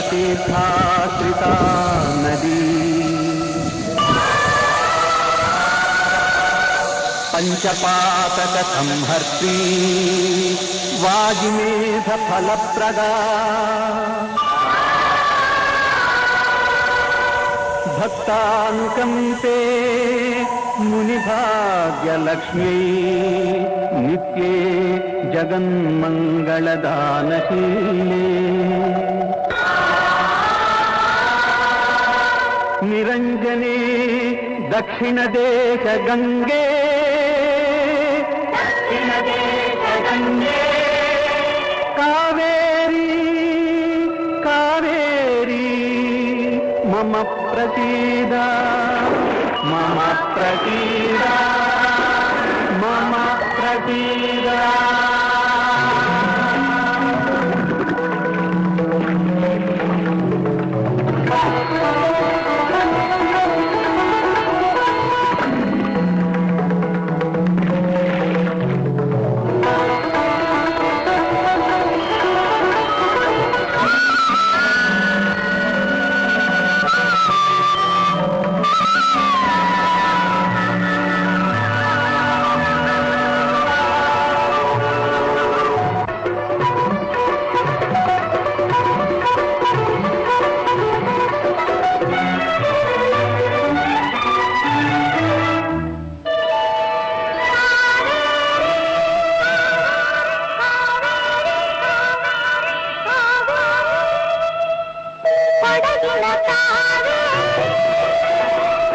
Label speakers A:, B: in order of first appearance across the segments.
A: तीर्थाश्रिता नदी। फल प्रदा भक्ता मुनिभाग्यलक्ष्मी नित्ये जगन्मङ्गलदानशीले। గంగే దక్షిణదేశ గంగే. కావేరీ కావేరీ మమ ప్రసీద. మమ ప్రసీద. మమ ప్రసీద.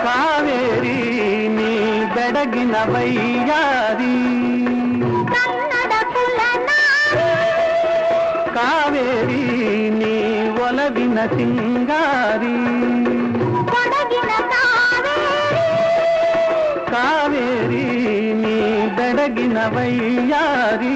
A: కావేరి నీ బెడగిన వయ్యారి కావేరి నీ ఒలగిన సింగారి కావేరి నీ బెడగిన వయ్యారి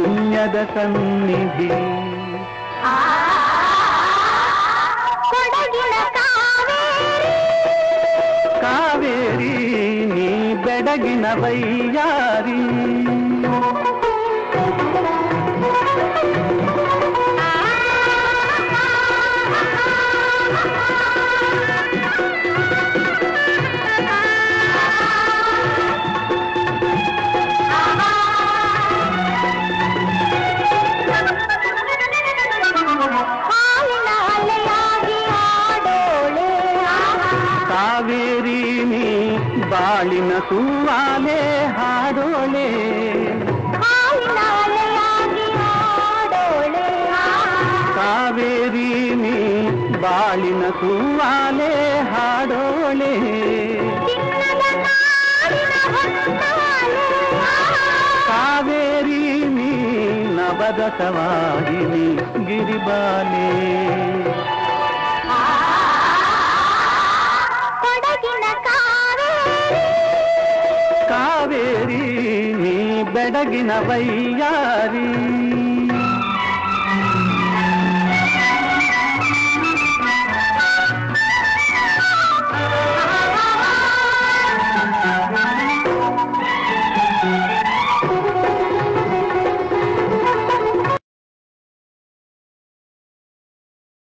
A: ಶೂನ್ಯದ ಸನ್ನಿಧಿ.
B: ಕಾವೇರಿ.
A: ನೀ ಬೆಡಗಿನ ಬಯ್ಯ ಬಾಳಿನ ಸೂವಾಲೆ ಹಾಡೋಳೆ
B: ಹಾಲಿನ ಅಲೆಯಾಗಿ ಆಡೋಳೆ
A: ಕಾವೇರಿ ನೀ ಬಾಳಿನ ಸೂವಾಲೆ ಹಾಡೋಳೆ
B: ಚಿನ್ನದ ನಾಡಿನ ಹೊನ್ನಾಳೆ
A: ಕಾವೇರಿ ನೀ ನವದಸವಾಹಿನಿ ಗಿರಿಬಾಲೆ వెడగిన వయ్యారీ.